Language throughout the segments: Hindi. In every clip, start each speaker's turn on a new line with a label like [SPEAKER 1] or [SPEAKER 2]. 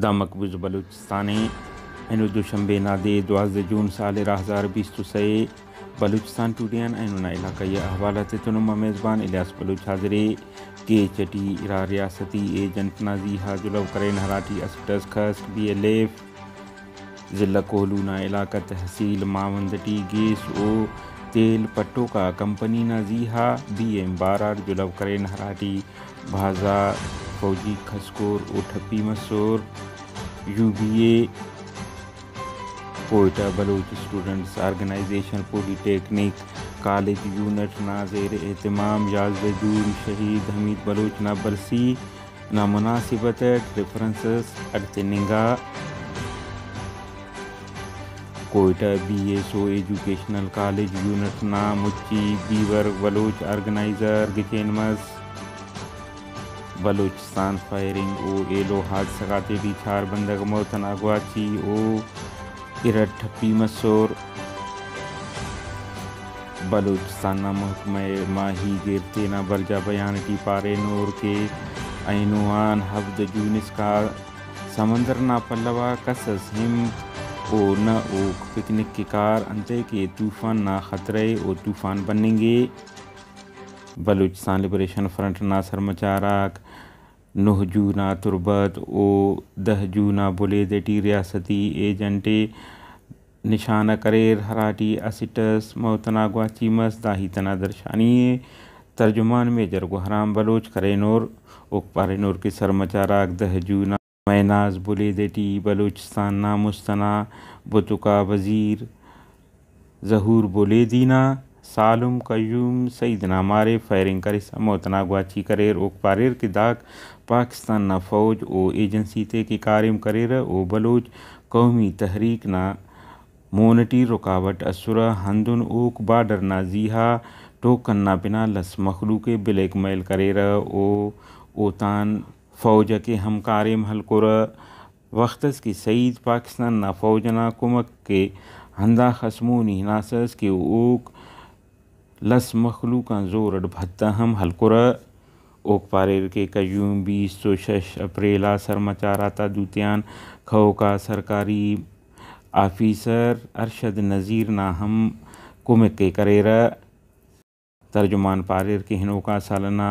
[SPEAKER 1] दा मकबूज बलूचिस्तानी एनु दुशंबे नादे द्वाजद जून साल हज़ार बीस से बलूचिस्तान टूडियन एनुना इलाका अहवाल तुनुमा मेज़बान इलियास बलूच हाजिरे। के चटी इरा रियासती एजेंट नाजी हाजुल करेन हराठी असटस खस्ट बी एल एफ़ ज़िला कोहलूना इलाका तहसील मावंदटी गेस ओ। तेल पट्टो का कंपनी नाजीहा बी एम बारार जुलब करेन हराटी। भाजा फौजी खसकोर उठपी मसूर। You B A Quetta Baloch students organisation polytechnic college unit नाजेर एहतमाम याज शहीद हमीद बलोच ना बरसी नामनासिबत references अड़तनिंगा Quetta B S O educational college unit ना मुच्ची बीवर बलोच ऑर्गेनाइजर गिचेनमस बलूचिस्तान फायरिंग, ओ एलो हादसा दी चार बंदक मौतन अगवाची, ओ इरट ठप्पी मसूर बलूचिस्तान महकमा माही गिरते न बरजा बयान की पारे नूर के, ऐनुआन हफ्द जूनिस का, समंदर ना पल्लवा कसस हिम, ओ न ओ पिकनिक के कार, अंते के तूफ़ान ना खतरे, ओ तूफ़ान बनेंगे। बलूचिस्तान लिबरेशन फ्रंट, नासर मचाराक नुह जूना तुरबत, ओ दह जूना बुलेदटी रियासती एजेंटे, निशाना करेर हराटी असिटस, मोतना ग्वाचीमस दाही तना दर्शानी तर्जुमान मेजर को हराम बलोच करेनोर ओक पारेनोर के सरमचाराक दह जूना मैनाज बुलेदटी बलूचिस्तान नामुस्तना, बुतुका वज़ीर, जहूर बुलेदीना सालुम, कयूम सईदना मारे, फायरिंग कर मोतना ग्वाची करेर ओक पारेर के दाग, पाकिस्तान ना फ़ौज, ओ एजेंसी ते की कारिम करेर ओ बलोच, कौमी तहरीक ना मोनटी, रुकावट, असुरा, हंदुन, ओक, बाडर ना जीहा, टोकन ना बिना लस, मखलूक ब्लैक मेल करेर ओ ओतान फ़ौज के हम कारिम हलकुर वक्तस की सईद, पाकिस्तान ना फ़ौज ना कुमक के, हंदा खसमूनी नासस के ओक लस मखलू का ज़ोर भत्ता हम हलकुर। ओक पारेर के कयूम बीस सौ शश अप्रेला सरमचाराता दूतियान। खो का सरकारी आफिसर अरशद नज़ीर ना हम कुमक के करेरा। तर्जुमान पारेर के हिनो का सालना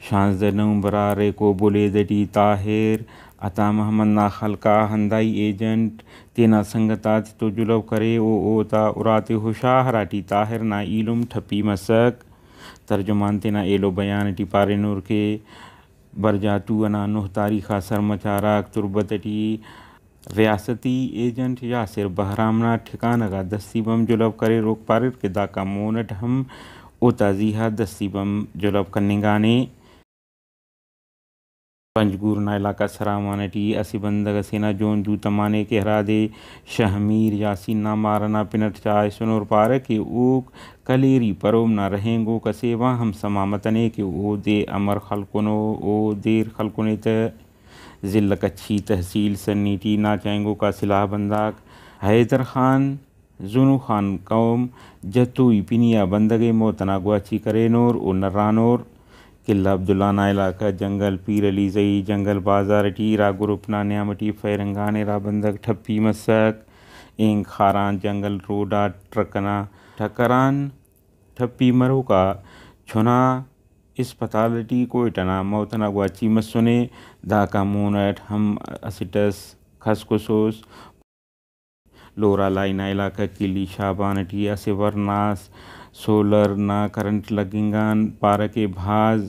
[SPEAKER 1] शांजद नवंबर को बोले दटी ताहिर। अता मोहम्मद ना खलका हंदाई एजेंट। तेना संगता तो जुलब करे। ओ ओता उराते हुशा हराटी ताहिर ना इलुम ठपी मसक। तर्जुमान तेना एलो बयान टी पारे नूर के। बरजातू अना नुह तारीखा सरमचाराक तुरबतटी रियासती एजेंट यासिर बहरामना ठिकाना का दस्ती बम जुलब करे। रोक पारिर के दाका मोनट हम ओ ताजीहा दस्ती बम जुलब कन्निगाने पंजगूरना इलाका सरामानटी असिबंदग सेना जोन जू तमाने के हरादे शहमीर यासीन ना मारना पिनट चाय सुनोर पार के ऊक। कलेरी परोम ना रहेंगो कसेवा हम समामतने के ओ दे। अमर खलकुनो, ओ देर खलकुने त। ज़िल कच्छी तहसील सन्नीटी ना चाहेंगो का सिलाह बंदाक। हैदर खान, जुनू खान कौम। जत्तू पिनिया बंदगे मोतना गुआची करे नोर, ओ नर्रानोर किला अब्दुल्लाना इलाका जंगल, पीर अली जई जंगल, बाज़ार, टीरा ग्रुपना न्यामटी फैरंगाने बंदक ठप्पी मसक इंग खारान, जंगल, रोडा, ट्रकना, ठकरान, ठप्पी मरो का छुना अस्पतालटी कोयटना, मौतना गुआची मसुने दाका मूनट, हम, असिटस खसकुसोस लोरा लाइना इलाका किली शाबानटी असिवरनास सोलर, ना करंट, लगेंगान पारा के भाज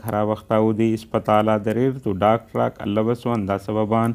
[SPEAKER 1] ಖರಾವಕ್ತಾವುದಿ ಇಸ್ಪತಾಲ ದರೇರ್ತು ಡಾಕ್ ಫ್ಲಾಕ್ ಅಲ್ಲವಸು ಅಂದ ಸಬಬಾನ್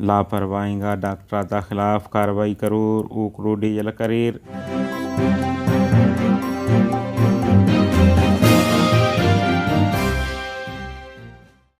[SPEAKER 1] ताकान का डॉक्टर खिलाफ कार्रवाई करो ओकरो डीजल करीर करेर।